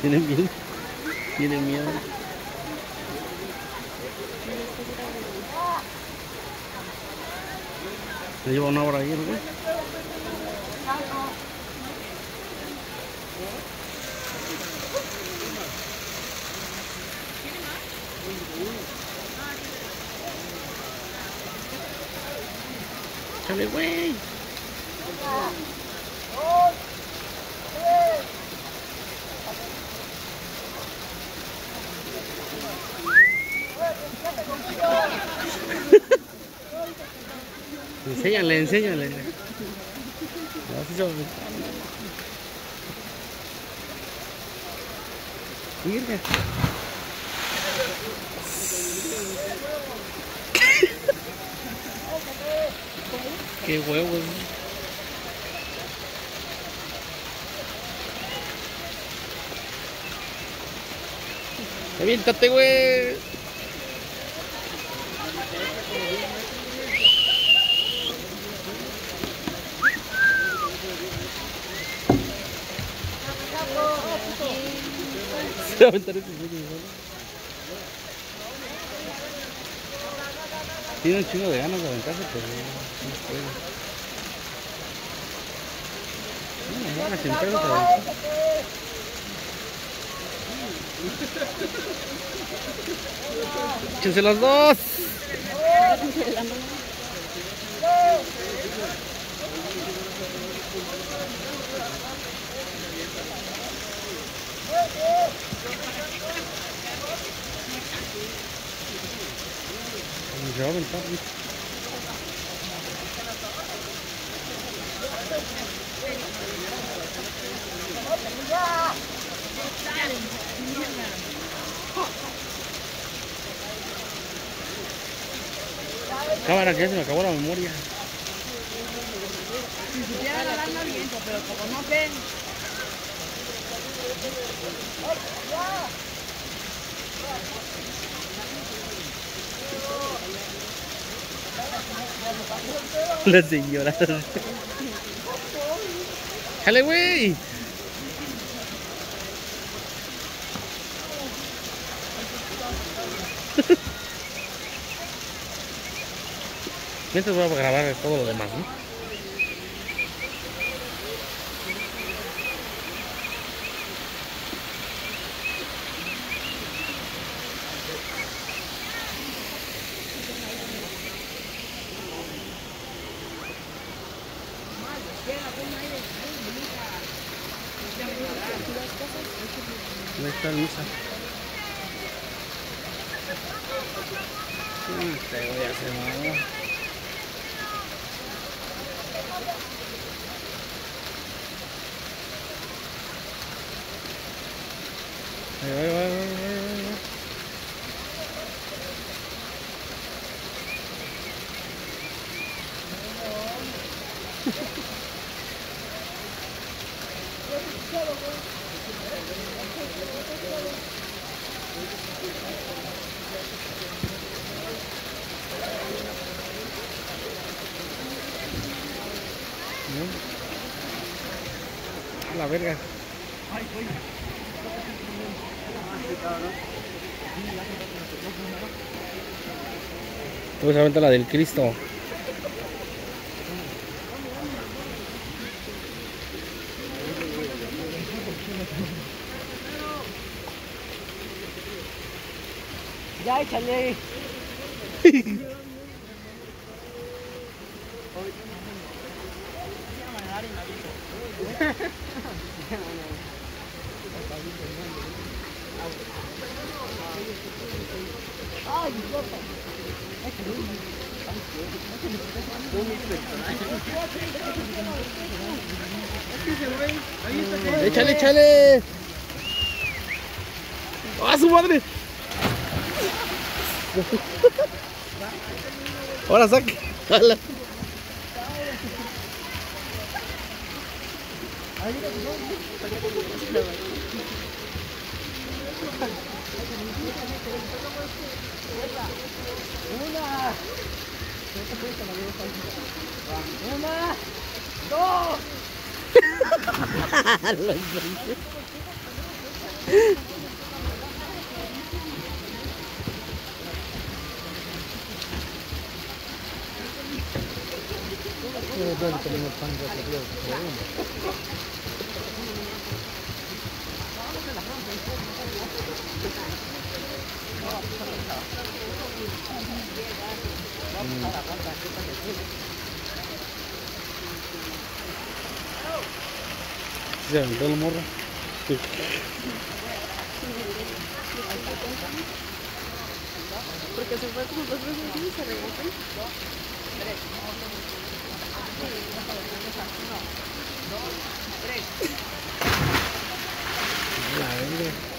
Tienen miedo. Tienen miedo. Se lleva una hora ahí, ¿no? Chale, güey. Enséñale, enséñale. Mira. Qué huevos. Aviéntate, güey. Se va a aventar ¿no? Tiene un chingo de ganas de aventarse, pero no puede. No, no, no, sin pedo se aventó. Échense los dos. Se va a aventar. Cámara, que se me acabó la memoria. Pero como no ven, La señora. ¡Jale, güey! Mientras voy a grabar todo lo demás, ¿no? Ahí está el misa. Mm, Te voy a hacer nada. La verga. La del Cristo. ya échale. Échale, échale. ¡Ah, su madre! Ahora saque. Una, dos. Se aventó el morro. Sí. Porque se fue como dos veces. La verga.